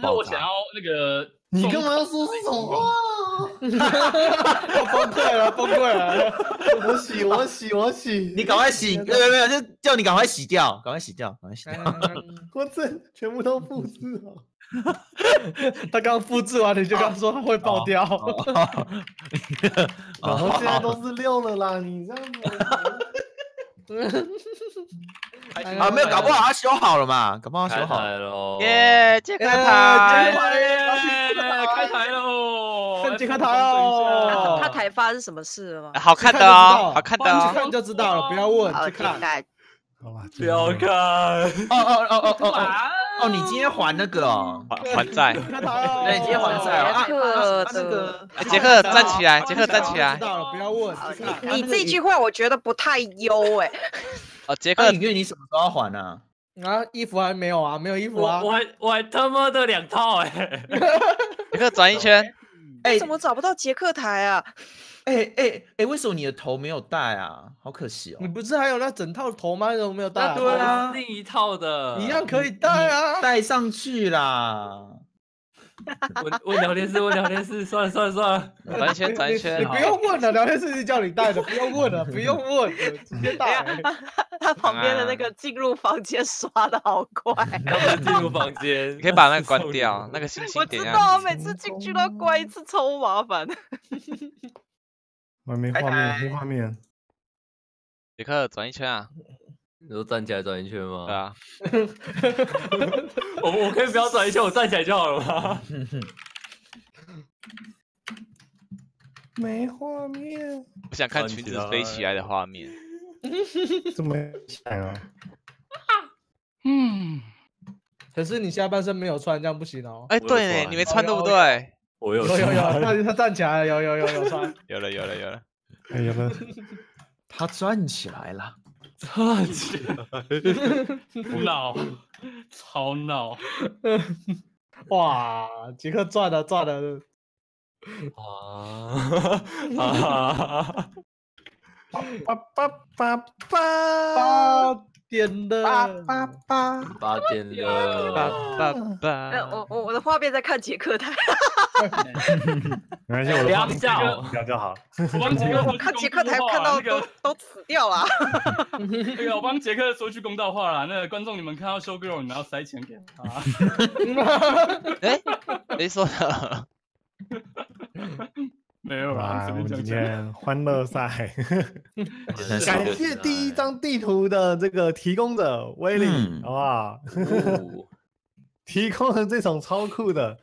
爆炸。我想要那个，你干嘛要说这种话？我崩溃了，崩溃了！我洗，我洗，我洗，你赶快洗，没有没有，就叫你赶快洗掉，赶快洗掉，赶快洗掉。我这全部都复制了。他刚复制完，你就刚说他会爆掉。然后现在都是六了啦，你这样子。啊，没有，搞不好他修好了嘛，搞不好修好了。耶，杰克台，开台喽！看杰克台哦。他台发生什么事了吗？好看的啊，好看的哦。去看就知道了，不要问，去看。好吧，不要看。哦哦哦哦哦 哦！你今天还那个哦，还还债。对，今天还债啊。杰克的，杰克站起来，杰克站起来。知道了，不要问。你这句话我觉得不太优哎。哦，杰克，你月你什么时候要还呢？啊，衣服还没有啊，没有衣服啊。我还我还他妈的两套哎。杰克转一圈。哎，怎么找不到杰克台啊？哎哎哎，为什么你的头没有戴啊？好可惜哦！你不是还有那整套头吗？怎么没有戴？对啊，另一套的，一样可以戴啊，戴上去啦。问问聊天室，问聊天室，算了算了算了，转一圈转一圈。你不用问了，聊天室是叫你带的，不用问了，不用问，直接带。他旁边的那个进入房间刷的好快，进入房间，你可以把那个关掉，那个星星点。我知道，每次进去都要关一次，超麻烦。我没画面，没画面。杰克转一圈啊！你说站起来转一圈吗？对啊。我我可以不要转一圈，我站起来就好了吗？没画面。我想看裙子飞起来的画面。怎么起来了？嗯。可是你下半身没有穿，这样不行哦。哎，对，你没穿对不对？我有有有，他他站起来了，有有有有穿，有了有了有了，哎有了，他站起来了，站起来，闹，超闹，哇，杰克赚了赚了，啊。啊，八八八八。点了，八八八八点了，八八八。我我我的画面在看杰克台，没关系，我不叫，这样就好。我帮杰克，我看杰克台看到都都死掉了。那个我帮杰克说句公道话啦，那个观众你们看到 show girl，你们要塞钱给他。哎，谁说的？没有啦，我们今天欢乐赛，感谢第一张地图的这个提供者威利，好不好？提供了这种超酷的，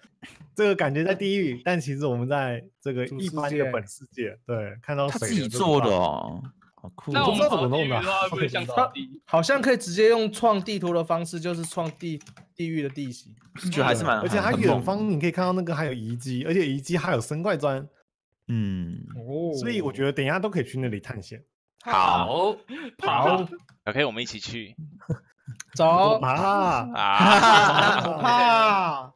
这个感觉在地狱，但其实我们在这个一般的本世界，对，看到他自己做的哦，好酷！那我们怎么弄的？好像可以直接用创地图的方式，就是创地地狱的地形，觉得还是蛮，而且它远方你可以看到那个还有遗迹，而且遗迹还有生怪砖。嗯，哦所以我觉得等一下都可以去那里探险。好，好，OK，我们一起去。走啊啊！不 怕。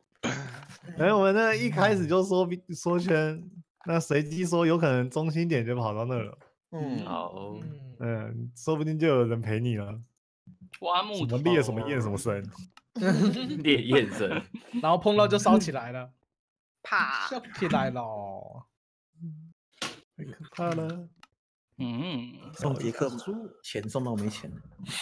哎，我们那一开始就说说圈，那随机说有可能中心点就跑到那了。嗯，好。嗯，说不定就有人陪你了。挖木什么烈什么焰什么神，烈焰神，然后碰到就烧起来了，啪，烧起来了。太可怕了！嗯，送杰克钱送到没钱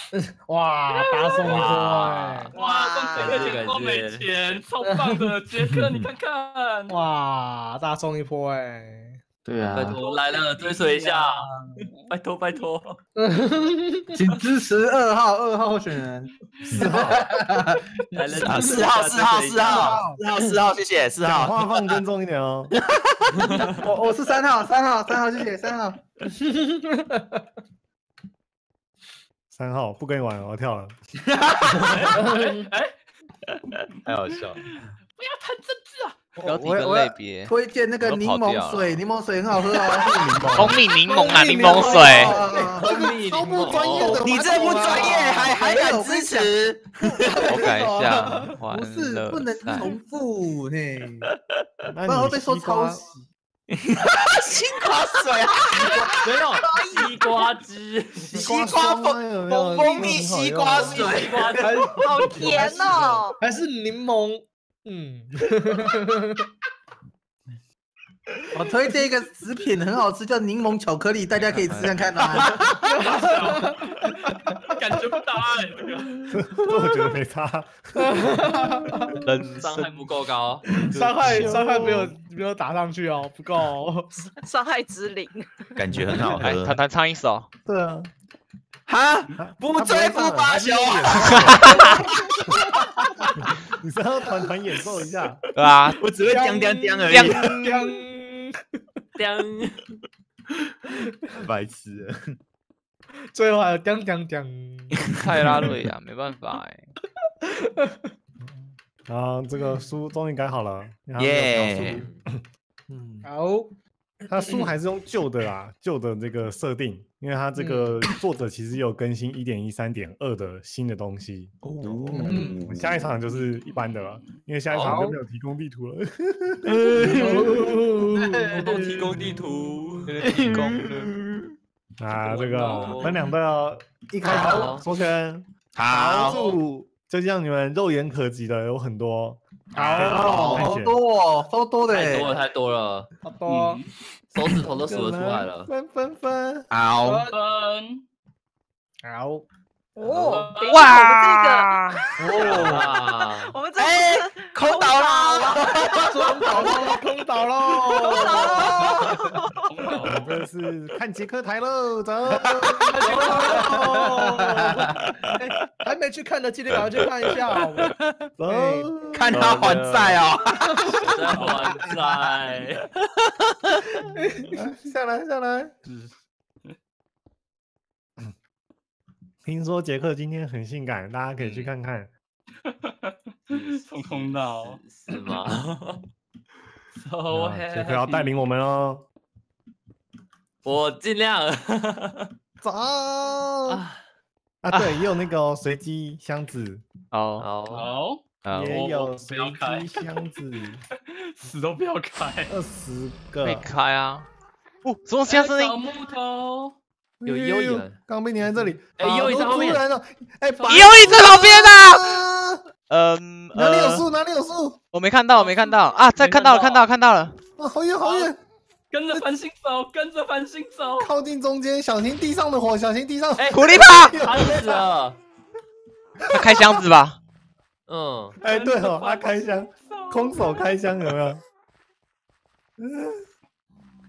哇，大送一波哎！哇，送杰克钱都没钱，超棒的杰克，你看看！哇，大送一波哎！对啊，拜托来了，追随一下，拜托拜托，请支持二号二号候选人，四号来了，四号四号四号四号四号，谢谢四号，话放尊重一点哦。我我是三号三号三号，谢谢三号，三号不跟你玩了，我跳了。哎，太好笑了，不要谈政治啊！标题跟类别，推荐那个柠檬水，柠檬水很好喝 哦。蜂蜜柠檬啊，柠檬水。蜂蜜超不专业的，你这不专业还还敢支持？我改一下，不是不能重复嘿，不然会被说抄袭。西瓜水啊，没有。西瓜汁，西瓜蜂蜂蜜西瓜水，好甜哦，还是柠檬。嗯，我 推荐一个食品很好吃，叫柠檬巧克力，大家可以吃看看啊。感觉不到哎，这个这我觉得没差。人 伤害不够高，伤害伤害没有没有打上去哦，不够哦。伤害之零，感觉很好来，喝团。团唱一首。对啊，哈，不不追不罢休啊！你是要团团演奏一下？对吧？我只会讲讲讲而已，当白痴。最后还有当当当，泰拉瑞啊，没办法哎。然后这个书终于改好了，耶书！嗯，好，它书还是用旧的啦，旧的那个设定，因为它这个作者其实有更新一点一三点二的新的东西。嗯下一场就是一般的了，因为下一场就没有提供地图了。都提供地图，提 供。啊，这个哦分两队哦，一开头好首选好，住，就让你们肉眼可及的有很多。好好好多哦，超多的欸太多了太多了，好多嗯，手指头都数得出来了。分分分，好，分。好，哦，哇！哇，我们这个是空岛啦！空岛喽，空岛喽，空岛我们这是看杰克台喽，走。哎还没去看的，记得赶快去看一下哦。走，看他还债哦。在还债，下 来下来。听说杰克今天很性感，大家可以去看看。空空岛是是吗杰克要带领我们哦，我尽量。走啊，啊！对，也有那个哦随机箱子，好，好，好，好，也有随机箱子，死都不要开。二十可以个。开啊。哦，什么其他声音？找木头，有幽影刚被粘在这里，哎幽影在后面猪人哦，哎，白有一在旁边啊！啊！嗯，呃哪里有树？哪里有树？我没看到，我没看到啊！再看到了，看到看到了，看到了。啊，好远好远，跟着繁星走，跟着繁星走。靠近中间，小心地上的火，小心地上。哎苦力怕，他死了。他开箱子吧？嗯，哎，对哦，他开箱，空手开箱有没有？嗯，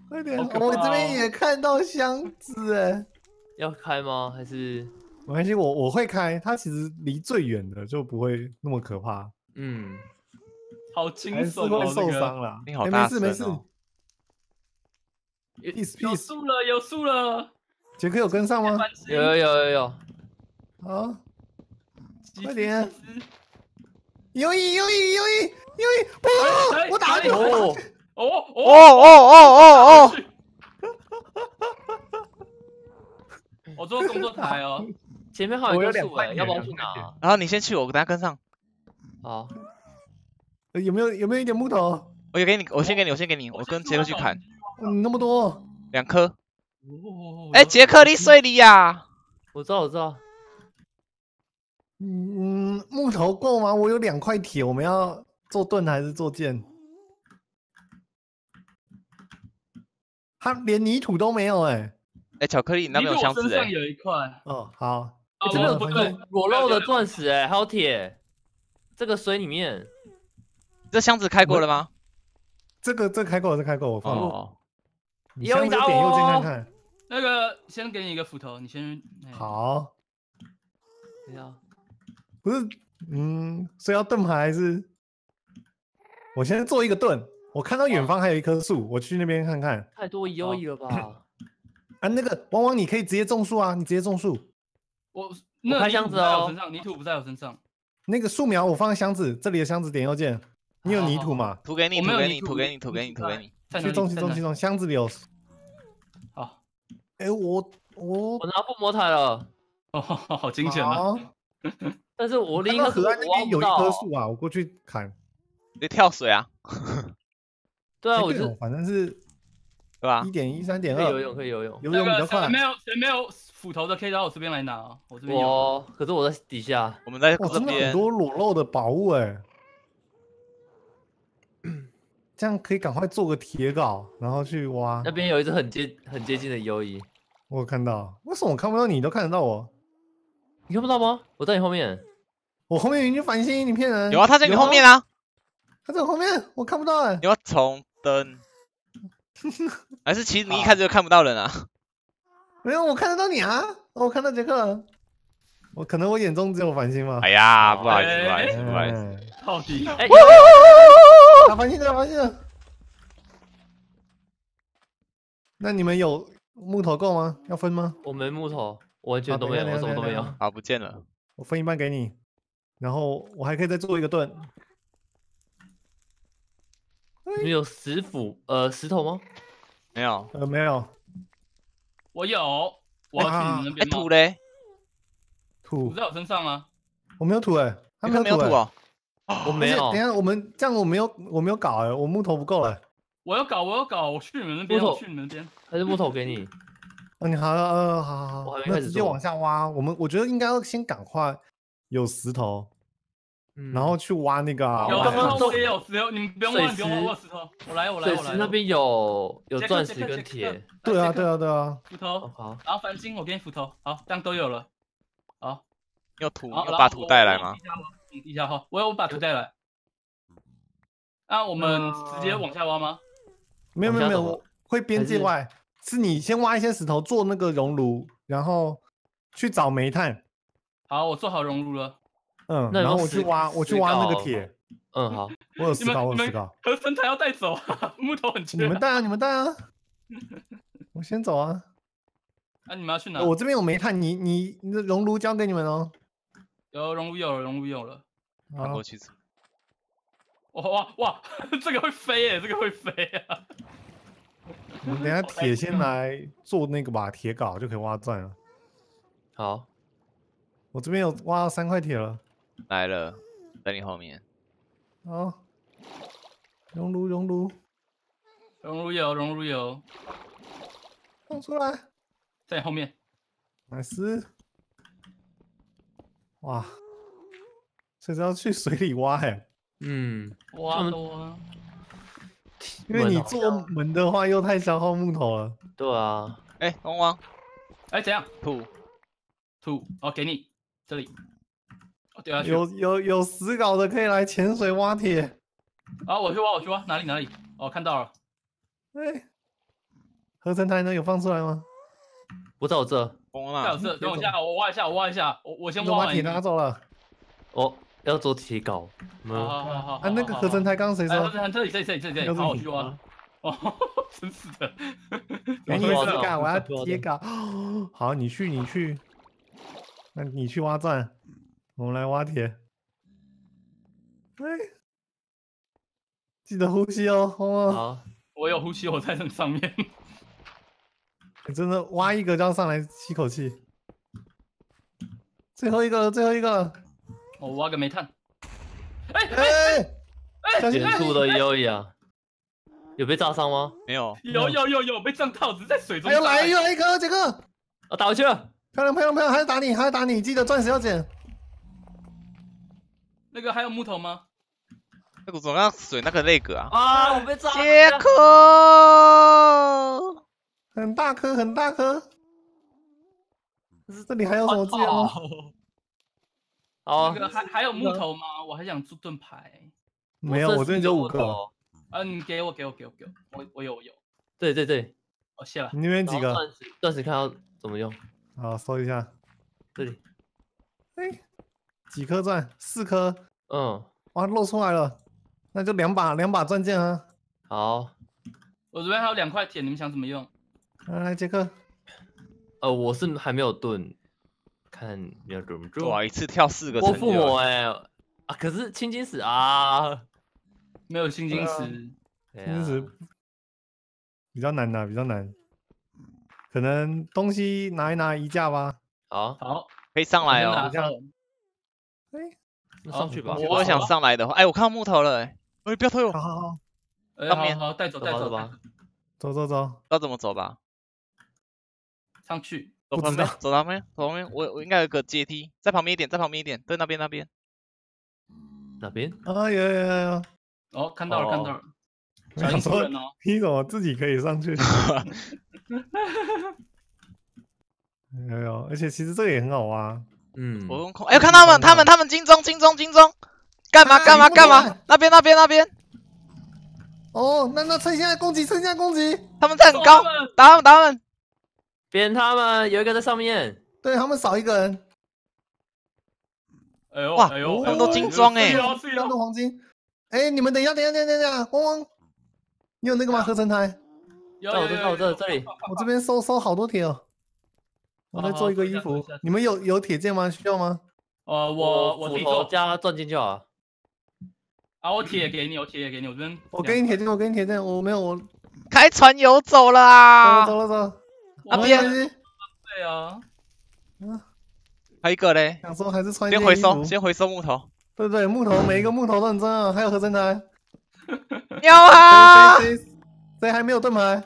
快点，我这边也看到箱子。哎。要开吗？还是？没关系，我我会开，它其实离最远的就不会那么可怕，嗯？好惊还是悚哦，会受伤啦。哎你好大没事没事。声哦，peace 有树了，有树了。杰克有跟上吗？有有有。有有，好，集快点。集集有影有影有影有影，不哎，我打你！哎哦哦，哦哦哦，哦哦哦 我坐工作台哦。前面还有一我有两块要不要去拿？哦！然后你先去，我等下跟上。好，呃有没有有没有一点木头？我也给你，我先给你，我先给你，我跟杰克去砍嗯，那么多，两颗。哦哎，杰克，你睡里呀？我知道我知道，嗯，木头够吗？我有两块铁，我们要做盾还是做剑？他连泥土都没有哎、哎，巧克力，你那边有箱子哎你我身上。有一块。哦，好，啊这个我不对，裸露的钻石哎，还有铁，这个水里面这箱子开过了吗？这个这个开过，这个开过，我放了。哦，你箱一点右键看看。那个先给你一个斧头，你先。哎，好，等一下不是，嗯，所以要盾牌还是？我先做一个盾。我看到远方还有一棵树，我去那边看看。太多优异了吧？啊，那个往往你可以直接种树啊，你直接种树。我那开箱子哦不在我身上，泥土不在我身上。那个树苗我放在箱子，这里的箱子点右键。你有泥土吗？土给你，我没有泥涂给你，涂土给你，土给你，泥土给你。去种去种去种，箱子里有。好，哎，我我我拿不魔毯了，哦，好惊险啊！好但是我另一个我挖岸那边有一。棵树啊，我过去砍。你跳水啊，对啊，哎我就反正是对吧一？点一三点二，可以游泳，可以游泳。游泳比较快没。有谁没有斧头的，可以到我这边来拿哦，我这边有。可是我在底下，我们在哇，这边很。多裸露的宝物哎。这样可以赶快做个铁镐，然后去挖那。边有一只很接很接近的鱿鱼，我有看到，为什么我看不到你，都看得到我？你看不到吗？我在你后面。我后面已经繁星，你骗人。有啊，他在你后面啊，他在我后面，我看不到哎、你要重登，还是其实你一开始就看不到人啊？没有，我看得到你啊，我看到杰克了。我可能我眼中只有繁星吗。哎呀，不好意思，不好意哎思，不好意思。嗯到底哎，打繁星了，打繁星了。那你们有木头够吗？要分吗？我没木头，我完全都没有，我什么都没。有等一下等一。好，不见了。我分一半给你，然后我还可以再做一个盾。你有石斧呃石头吗？没有。呃，没有我有，我要去你们那哎，边吗土？嘞？土土，在我身上啊。我没有土哎、他们没有土哎、看没有土哦？我没有等。下我们这样我没有我没有搞哎、我木头不够哎、我要搞，我要搞，我去你们那边，木头我去你们那边。还是木头给你。哦，你好，呃，好好好我还，没那开始直接往下挖。我们我觉得应该要先赶快有石头，嗯然后去挖那个啊、有挖石头，刚刚我也有石头，你们不用挖，不用挖，石我有石头，我来，我来，我来。水池那边有有钻石跟铁。对啊，对啊，对啊。斧哦头，好，然后繁星，我给你斧头，好，这样都有了。好，要土，要，把土带来吗？？我地下哈，我有把土带来。那我们直接往下挖吗？没有没有没有，我会边界外，是你先挖一些石头做那个熔炉，然后去找煤炭，好，我做好熔炉了。嗯，那然后我去挖，我去挖那个铁，嗯好，我有石膏，我有石膏，合成台要带走啊，木头很缺。你们带啊，你们带啊，我先走啊，啊，你们要去哪？我这边有煤炭，你你你的熔炉交给你们哦，有熔炉有了，熔炉有了。好拿过，去。哇哇哇，这个会飞耶，这个会飞啊！我们等下铁先来做那个吧，铁镐就可以挖钻了。好，我这边有挖到三块铁了，来了，在你后面。好，熔炉熔炉熔炉有，熔炉有，放出来，在你后面。奶丝，哇，这是要去水里挖哎、嗯，哇他们多啊！因为你做门的话又太消耗木头了。对啊，哎，汪汪，哎，怎样？土，土哦，给你这里。有有有死稿的可以来潜水挖铁。啊，我去挖，我去挖，哪里哪里？哦，看到了。哎，合成台呢有放出来吗？不在我这！在我这，等我一下，我挖一下，我挖一下，我我先挖完把铁拿走了。哦，要做铁镐。好好好好。啊，那个合成台刚刚谁说，合说？成台这里这里这里这里好，我去挖。哦，真是的。没你我知道死稿，我要 铁镐。好，你去你去，那你去挖钻，我们来挖铁。哎，记得呼吸哦，好吗。好，我有呼吸，我在那上面。你真的挖一个就要上来吸口气。最后一个，最后一个。我挖个煤炭。哎，小心减速的优雅啊，有被炸伤吗？没有，有有有有被撞到，只是在水中还。来又来一颗，杰克，啊，打回去了。漂亮漂亮漂亮，还要打你，还要打你，记得钻石要捡。那个还有木头吗？那个总要水那个肋骨啊。啊，我被炸了。杰克，很大颗，很大颗。这里还有什么资源吗？好那，个还还有木头吗？我还想做盾牌。没有，我这边只有五个。个。啊，你给我给我给我给我，我我有我有。对对对，哦，谢了。你那边几个？钻石钻石看要怎么用？好，搜一下。这里，哎，几颗钻？四颗。嗯，哇，露出来了。那就两把两把钻剑啊！好，我这边还有两块铁，你们想怎么用？来来，杰克，呃，我是还没有盾，看你要怎么做。哇，一次跳四个波成就啊。附魔哎，啊，可是青金石啊，没有青金石。对其实啊比较难的，比较难。可能东西拿一拿衣架吧。好，好，可以上来哦我先拿。上那上去吧我。如果想上来的话，哎，我看到木头了，哎，哎，不要推我，好好好，哎，上面好好带走带走走吧走走走走。不知道怎么走吧？上去。不知道，走旁边走旁边，走旁边，我我应该有个阶梯，在旁边一点，在旁边一点，对，那边那边。哪边？啊，有有有有。哦，看到了看到了。我想说小人哦，你怎么自己可以上去？没有，而且其实这个也很好挖。嗯，我用空，哎，看他们，他们，他们金钟，金钟，金钟，干嘛，啊干嘛，干嘛？那边，那边，那边，哦，那那趁现在攻击，趁现在攻击，他们站很高，打他们，打他们。扁他们，有一个在上面。对他们少一个人，哎呦，哇哎呦，他们都金装哎两哦，个黄金。哎，你们等一下，等一下，等一下，等一下，汪汪，你有那个吗？合成台，有在我这，在我这这里。我这边收收好多铁哦。我在做一个衣服，你们有有铁剑吗？需要吗？呃，我我自斧头加钻金就好。啊，我铁也给你，我铁也给你，我这边我给你铁剑，我给你铁剑，我没有，我开船游走了了啊！走了走了。啊没边关系对啊，还有一个嘞，想说还是穿一先回收，先回收木头。对对，木头每一个木头都很重要，还有合成台。喵啊！谁谁谁谁还没有盾牌？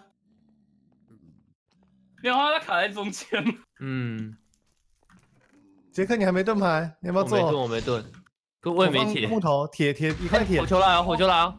喵啊！他卡在中间，嗯，杰克，你还没盾牌，你要不要我没盾，我没盾，可我也没铁。木头，铁铁一块铁火。球来啊！火球来啊！